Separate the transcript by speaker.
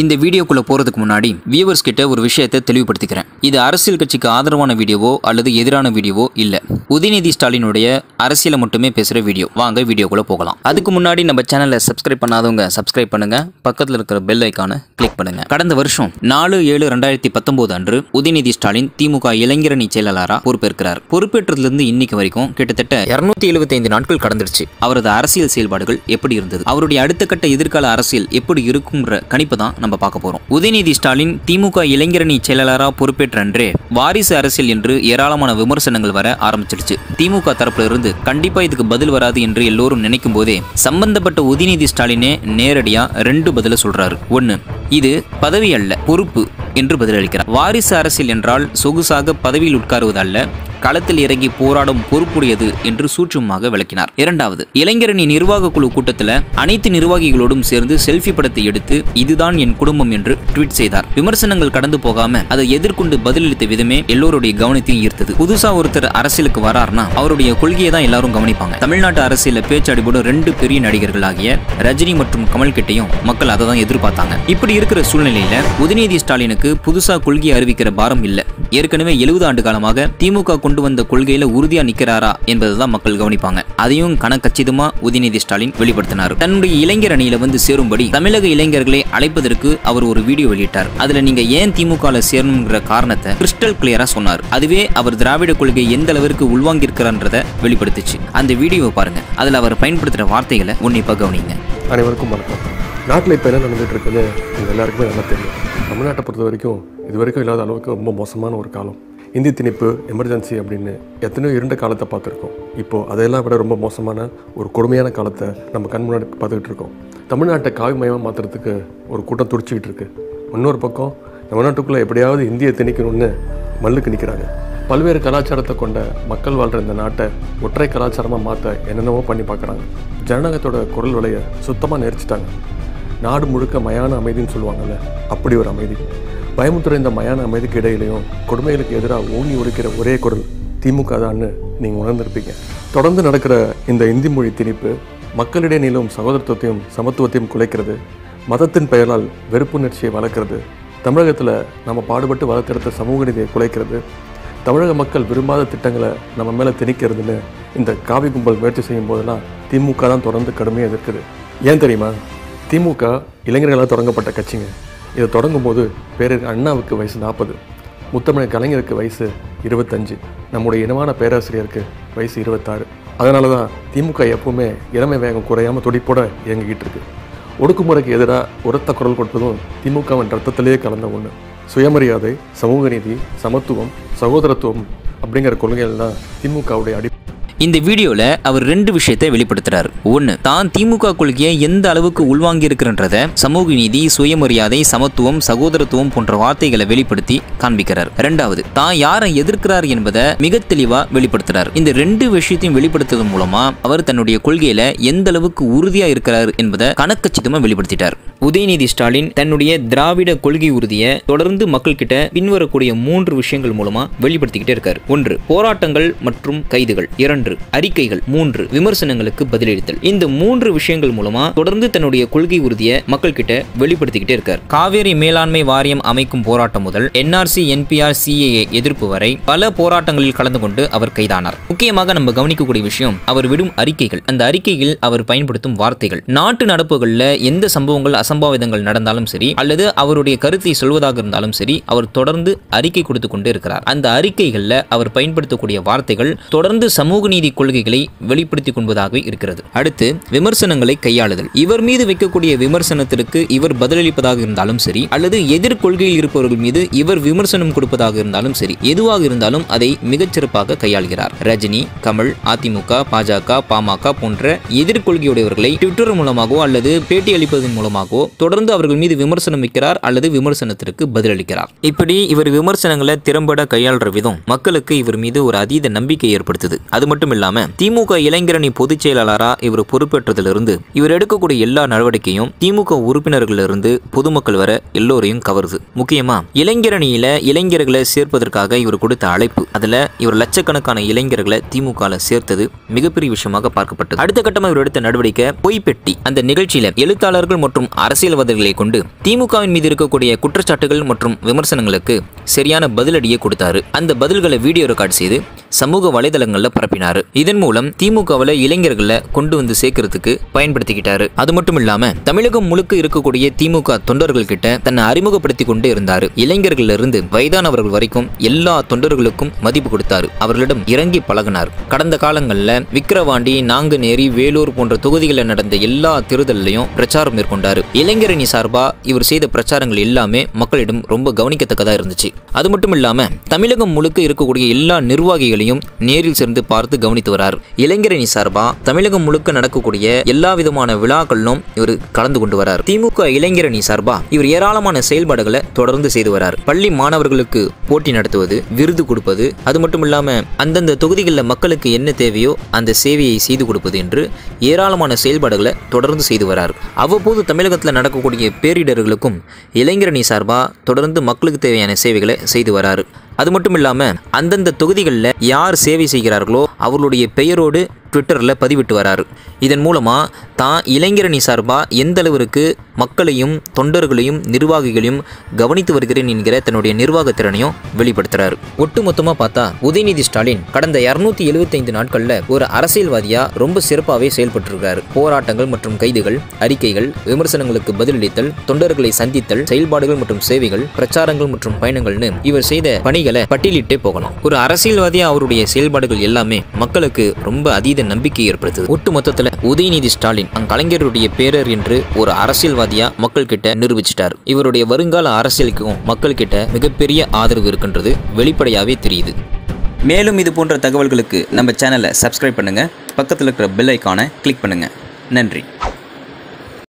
Speaker 1: இந்த வீடியோக்குள்ள போறதுக்கு முன்னாடி வியூவர்ஸ் கிட்ட ஒரு விஷயத்தை தெளிவுபடுத்திக்கிறேன். இது அரசியல் கட்சிக்கு ஆதரவான வீடியோவோ அல்லது எதிரான வீடியோவோ இல்ல. உதயநிதி ஸ்டாலினுடைய அரசியலை மட்டுமே பேசுற வீடியோ. வாங்க வீடியோக்குள்ள போகலாம். அதுக்கு முன்னாடி நம்ம சேனலை சப்ஸ்கிரைப் பண்ணாதவங்க சப்ஸ்கிரைப் பண்ணுங்க. பக்கத்தில் இருக்கிற பெல் ஐக்கானை கிளிக் பண்ணுங்க. கடந்த வருஷம் நாலு ஏழு ரெண்டாயிரத்தி பத்தொன்பது அன்று உதயநிதி ஸ்டாலின் திமுக இளைஞரணி செயலாளரா பொறுப்பேற்கிறார். பொறுப்பேற்றதுலேருந்து இன்னைக்கு வரைக்கும் கிட்டத்தட்ட இருநூத்தி எழுபத்தைந்து நாட்கள் கடந்துருச்சு அவரது அரசியல் செயல்பாடுகள் எப்படி இருந்தது? அவருடைய அடுத்த கட்ட எதிர்கால அரசியல் எப்படி இருக்கும்ன்ற கணிப்பு தான் நம்ம பார்க்க போகிறோம் உதயநிதி ஸ்டாலின் திமுக இளைஞரணி செயலாளராக பொறுப்பேற்ற அன்றே வாரிசு அரசியல் என்று ஏராளமான விமர்சனங்கள் வர ஆரம்பிச்சிடுச்சு. திமுக தரப்புல இருந்து கண்டிப்பா இதுக்கு பதில் வராது என்று எல்லோரும் நினைக்கும் போதே சம்பந்தப்பட்ட உதயநிதி ஸ்டாலினே நேரடியா ரெண்டு பதில சொல்றாரு. ஒன்னு இது பதவி அல்ல பொறுப்பு என்று பதிலளிக்கிறார். வாரிசு அரசியல் என்றால் சொகுசாக பதவியில் உட்காருவது அல்ல களத்தில் இறங்கி போராடும் பொறுப்புடையது என்று சூட்சமாக விளக்கினார். இரண்டாவது இளைஞரணி நிர்வாக குழு கூட்டத்தில் அனைத்து நிர்வாகிகளோடும் சேர்ந்து செல்ஃபி படத்தை எடுத்து இதுதான் என் குடும்பம் என்று ட்வீட் செய்தார். விமர்சனங்கள் கடந்து போகாம அதை எதிர்கொண்டு பதிலளித்த விதமே எல்லோருடைய கவனத்தையும் ஈர்த்தது. புதுசா ஒருத்தர் அரசியலுக்கு வரார்னா அவருடைய கொள்கையை தான் எல்லாரும் கவனிப்பாங்க. தமிழ்நாட்டு அரசியல பேச்சாடிபடும் ரெண்டு பெரிய நடிகர்கள் ஆகிய ரஜினி மற்றும் கமல் கிட்டையும் மக்கள் அதை தான் எதிர்பார்த்தாங்க. இப்படி இருக்கிற சூழ்நிலையில உதயநிதி ஸ்டாலினுக்கு புதுசா கொள்கையை அறிவிக்கிற பாரம் இல்லை. ஏற்கனவே எழுபது ஆண்டு காலமாக திமுக கொண்டு வந்த கொள்கையில உறுதியா நிக்கிறாரா என்பதுதான் மக்கள் கவனிப்பாங்க. அதையும் கணக்கச்சிதமா உதயநிதி ஸ்டாலின் வெளிப்படுத்தினார். தன்னுடைய இளைஞர் அணியில வந்து சேரும்படி தமிழக இளைஞர்களை அழைப்பதற்கு அவர் ஒரு வீடியோ வெளியிட்டார். அதுல நீங்க ஏன் திமுக சேரணுங்கிற காரணத்தை கிறிஸ்டல் கிளியரா சொன்னார். அதுவே அவர் திராவிட கொள்கை எந்த அளவிற்கு உள்வாங்கியிருக்கிறான்றத வெளிப்படுத்துச்சு. அந்த வீடியோவை பாருங்க. அதுல அவர் பயன்படுத்துற வார்த்தைகளை உன்னிப்பா கவனிங்க.
Speaker 2: அனைவருக்கும் வணக்கம். நாட்டில் இப்போ என்ன நடந்துகிட்டு இருக்குன்னு எங்கள் எல்லாருக்குமே நல்லா தெரியும். தமிழ்நாட்டை பொறுத்த வரைக்கும் இது வரைக்கும் இல்லாத அளவுக்கு ரொம்ப மோசமான ஒரு காலம். இந்தி திணிப்பு எமர்ஜென்சி அப்படின்னு எத்தனையோ இருண்ட காலத்தை பார்த்துருக்கோம். இப்போது அதையெல்லாம் விட ரொம்ப மோசமான ஒரு கொடுமையான காலத்தை நம்ம கண் முன்னாடி பார்த்துக்கிட்டு இருக்கோம். தமிழ்நாட்டை காவிமயமாக மாற்றுறதுக்கு ஒரு கூட்டம் துடிச்சிக்கிட்டு இருக்குது இன்னொரு பக்கம் தமிழ்நாட்டுக்குள்ளே எப்படியாவது இந்தியை திணிக்கணும்னு மல்லுக்கு நிற்கிறாங்க பல்வேறு கலாச்சாரத்தை கொண்ட மக்கள் வாழ்கிற இந்த நாட்டை ஒற்றை கலாச்சாரமாக மாற்ற என்னென்னவோ பண்ணி பார்க்குறாங்க. ஜனநாயகத்தோட குரல் விலையை சுத்தமாக நெரிச்சிட்டாங்க. நாடு முழுக்க மயான அமைதின்னு சொல்லுவாங்கல்ல அப்படி ஒரு அமைதி. பயமுத்துற இந்த மயான அமைதிக்கு இடையிலையும் கொடுமைகளுக்கு எதிராக ஓங்கி உடைக்கிற ஒரே குரல் திமுக தான்னு நீங்கள் உணர்ந்திருப்பீங்க. தொடர்ந்து நடக்கிற இந்த இந்தி மொழி திணிப்பு மக்களிடையே நிலவும் சகோதரத்துவத்தையும் சமத்துவத்தையும் குலைக்கிறது. மதத்தின் பெயரால் வெறுப்புணர்ச்சியை வளர்க்கிறது. தமிழகத்தில் நம்ம பாடுபட்டு வளர்த்தெடுத்த சமூக நீதியை குலைக்கிறது. தமிழக மக்கள் விரும்பாத திட்டங்களை நம்ம மேலே திணிக்கிறதுன்னு இந்த காவி கும்பல் முயற்சி செய்யும் போதெல்லாம் திமுக தான் தொடர்ந்து கடுமையாக எதிர்க்குது. ஏன் தெரியுமா? திமுக இளைஞர்களால் தொடங்கப்பட்ட கட்சிங்க. இதை தொடங்கும் போது பேரர் அண்ணாவுக்கு வயசு நாற்பது முத்தமிழ் கலைஞருக்கு வயசு இருபத்தஞ்சு நம்முடைய இனமான பேராசிரியருக்கு வயசு இருபத்தாறு. அதனால தான் திமுக எப்பவுமே இளமை வேகம் குறையாமல் துடிப்போட இயங்கிக்கிட்டு இருக்கு. ஒடுக்குமுறைக்கு எதிராக உரத்த குரல் கொடுப்பதும் திமுகவின் ரத்தத்திலேயே கலந்த ஒன்று சுயமரியாதை சமூக நீதி சமத்துவம் சகோதரத்துவம் அப்படிங்கிற கொள்கைகள் தான் திமுகவுடைய அடி
Speaker 1: இந்த வீடியோல அவர் ரெண்டு விஷயத்தை வெளிப்படுத்துறாரு. ஒன்று தான் திமுக கொள்கையை எந்த அளவுக்கு உள்வாங்கி இருக்கிறன்றத சமூக நீதி சுயமரியாதை சமத்துவம் சகோதரத்துவம் போன்ற வார்த்தைகளை வெளிப்படுத்தி காண்பிக்கிறார். ரெண்டாவது தான் யாரை எதிர்க்கிறார் என்பதை மிக தெளிவா வெளிப்படுத்துறார். இந்த ரெண்டு விஷயத்தையும் வெளிப்படுத்துவதன் மூலமா அவர் தன்னுடைய கொள்கையில எந்த அளவுக்கு உறுதியா இருக்கிறார் என்பதை கணக்கச்சிதமா வெளிப்படுத்திட்டார். உதயநிதி ஸ்டாலின் தன்னுடைய திராவிட கொள்கை உறுதியை தொடர்ந்து மக்கள் கிட்ட பின்வரக்கூடிய மூன்று விஷயங்கள் மூலமா வெளிப்படுத்திக்கிட்டே இருக்காரு. ஒன்று போராட்டங்கள் மற்றும் கைதுகள். இரண்டு அறிக்கைகள். மூன்று விமர்சனங்களுக்கு பதிலளித்தல். இந்த மூன்று விஷயங்கள் மூலமா தொடர்ந்து தன்னுடைய கொள்கை உறுதியை மக்கள் கிட்ட வெளிப்படுத்திக்கிட்டே இருக்கார். காவேரி மேலாண்மை வாரியம் அமைக்கும் போராட்டம் முதல் என்ஆர்சி என்பிஆர் சிஏஏ எதிர்ப்பு வரை பல போராட்டங்களில் கலந்து கொண்டு அவர் கைதானார். முக்கியமாக நம்ம கவனிக்கக்கூடிய விஷயம் அவர் விடும் அறிக்கைகள். அந்த அறிக்கையில் அவர் பயன்படுத்தும் வார்த்தைகள். நாட்டு நடப்புகளில் எந்த சம்பவங்கள் அசம்பாவிதங்கள் நடந்தாலும் சரி அல்லது அவருடைய கருத்தை சொல்வதாக இருந்தாலும் சரி அவர் தொடர்ந்து அறிக்கை கொடுத்து கொண்டு இருக்கிறார். அந்த அறிக்கைகள்ல அவர் பயன்படுத்தக்கூடிய வார்த்தைகள் தொடர்ந்து சமூக நீதி கொள்கைகளை வெளிப்படுத்திக் கொள்வதாகவே இருக்கிறது. அடுத்து விமர்சனங்களை கையாளுதல். இவர் மீது வைக்கக்கூடிய விமர்சனத்திற்கு இவர் பதிலளிப்பதாக இருந்தாலும் சரி அல்லது எதிர் கொள்கையில் இருப்பவர்கள் மீது இவர் விமர்சனம் கொடுப்பதாக இருந்தாலும் சரி எதுவாக இருந்தாலும் அதை மிகச்சிறப்பாக கையாள்கிறார். ரஜினி கமல் அதிமுக பாஜக பாமக போன்ற எதிர்கொள்கையுடையவர்களை ட்விட்டர் மூலமாகவோ அல்லது பேட்டி அளிப்பதன் மூலமாகவோ தொடர்ந்து அவர்கள் மீது விமர்சனம் வைக்கிறார் அல்லது விமர்சனத்திற்கு பதிலளிக்கிறார். இப்படி இவர் விமர்சனங்களை திறம்பட கையாளுற விதம் மக்களுக்கு இவர் மீது ஒரு அதீத நம்பிக்கை ஏற்படுத்துது. அது மட்டும் இல்லாம திமுக இளைஞரணி பொதுச் செயலாளரா இவர் பொறுப்பேற்றதிலிருந்து இவர் எடுக்கக்கூடிய எல்லா நடவடிக்கையும் திமுக உறுப்பினர்களிலிருந்து பொதுமக்கள் வர எல்லோரையும் கவருது. முக்கியமா இளைஞரணியில இளைஞர்களை சேர்ப்பதற்காக இவர் கொடுத்த அழைப்பு. அதுல இவர் லட்சக்கணக்கான இளைஞர்களை திமுக சேர்த்தது மிகப்பெரிய விஷயமாக பார்க்கப்பட்டது. அடுத்த கட்டமாக இவர் எடுத்த நடவடிக்கை பொய்ப்பெட்டி. அந்த நிகழ்ச்சியில எழுத்தாளர்கள் மற்றும் அரசியல்வாதிகளை கொண்டு திமுகவின் மீது இருக்கக்கூடிய குற்றச்சாட்டுகள் மற்றும் விமர்சனங்களுக்கு சரியான பதிலடியை கொடுத்தாரு. அந்த பதில்களை வீடியோ ரெக்கார்ட் செய்து சமூக வலைதளங்களில் பரப்பினார். இதன் மூலம் திமுகவில் இளைஞர்களை கொண்டு வந்து சேர்க்கறதுக்கு பயன்படுத்திக்கிட்டாரு. அது மட்டும் இல்லாம தமிழகம் முழுக்க இருக்கக்கூடிய திமுக தொண்டர்கள் கிட்ட தன்னை அறிமுகப்படுத்தி கொண்டே இருந்தார். இளைஞர்கள் இருந்து வயதானவர்கள் வரைக்கும் எல்லா தொண்டர்களுக்கும் மதிப்பு கொடுத்தாரு. அவர்களிடம் இறங்கி பழகினார். கடந்த காலங்களில் விக்கிரவாண்டி நாங்குநேரி வேலூர் போன்ற தொகுதிகளில் நடந்த எல்லா தேர்தலையும் பிரச்சாரம் மேற்கொண்டாரு. இளைஞரணி சார்பாக இவர் செய்த பிரச்சாரங்கள் எல்லாமே மக்களிடம் ரொம்ப கவனிக்கத்தக்கதாக இருந்துச்சு. அது மட்டும் இல்லாமல் தமிழகம் முழுக்க இருக்கக்கூடிய எல்லா நிர்வாகிகளையும் நேரில் சென்று பார்த்து கவனித்து வரார். இளைஞரணி சார்பாக தமிழகம் முழுக்க நடக்கக்கூடிய எல்லா விதமான விழாக்களிலும் இவர் கலந்து கொண்டு வரார். திமுக இளைஞரணி சார்பாக இவர் ஏராளமான செயல்பாடுகளை தொடர்ந்து செய்து வரார். பள்ளி மாணவர்களுக்கு போட்டி நடத்துவது விருது கொடுப்பது அது மட்டும் இல்லாமல் அந்தந்த தொகுதிகளில் மக்களுக்கு என்ன தேவையோ அந்த சேவையை செய்து கொடுப்பது என்று ஏராளமான செயல்பாடுகளை தொடர்ந்து செய்து வரார். அவ்வப்போது தமிழகத்தில் நடக்கக்கூடிய பேரிடர்களுக்கும் இளைஞரணி சார்பா தொடர்ந்து மக்களுக்கு தேவையான சேவைகளை செய்து வராரு. அது மட்டும் இல்லாமல் அந்தந்த தொகுதிகளில் யார் சேவை செய்கிறார்களோ அவர்களுடைய பெயரோடு ட்விட்டரில் பதிவிட்டு வராரு. இதன் மூலமாக தான் இளைஞரணி சார்பாக எந்த அளவிற்கு மக்களையும் தொண்டர்களையும் நிர்வாகிகளையும் கவனித்து வருகிறேன் என்கிற தன்னுடைய நிர்வாக திறனையும் வெளிப்படுத்துறாரு. ஒட்டுமொத்தமாக பார்த்தா உதயநிதி ஸ்டாலின் கடந்த இரநூத்தி எழுபத்தைந்து நாட்களில் ஒரு அரசியல்வாதியாக ரொம்ப சிறப்பாகவே செயல்பட்டிருக்கிறார் போராட்டங்கள் மற்றும் கைதுகள் அறிக்கைகள் விமர்சனங்களுக்கு பதிலளித்தல் தொண்டர்களை சந்தித்தல் செயல்பாடுகள் மற்றும் சேவைகள் பிரச்சாரங்கள் மற்றும் பயணங்கள்னு இவர் செய்த பணிகள் பட்டியலிட்டே போகலாம் ஒரு அரசியல்வாதியா அவருடைய செயல்பாடுகள் எல்லாமே மக்களுக்கு ரொம்ப அதீத நம்பிக்கை ஏற்படுத்துது. ஒட்டு மொத்தத்தில் உதயநிதி ஸ்டாலின் அங் கலைஞருடைய பேரர் என்று ஒரு அரசியல்வாதியா மக்கள் கிட்ட நிரூபிச்சிட்டார். இவருடைய வருங்கால அரசியலுக்கும் மக்கள் கிட்ட மிகப்பெரிய ஆதரவு இருக்கின்றது வெளிப்படையாவே தெரியுது.
Speaker 3: மேலும் இது போன்ற தகவல்களுக்கு நம்ம சேனலை சப்ஸ்கிரைப் பண்ணுங்கள் பக்கத்தில் இருக்கிற பெல் ஐக்கானை கிளிக் பண்ணுங்கள் நன்றி.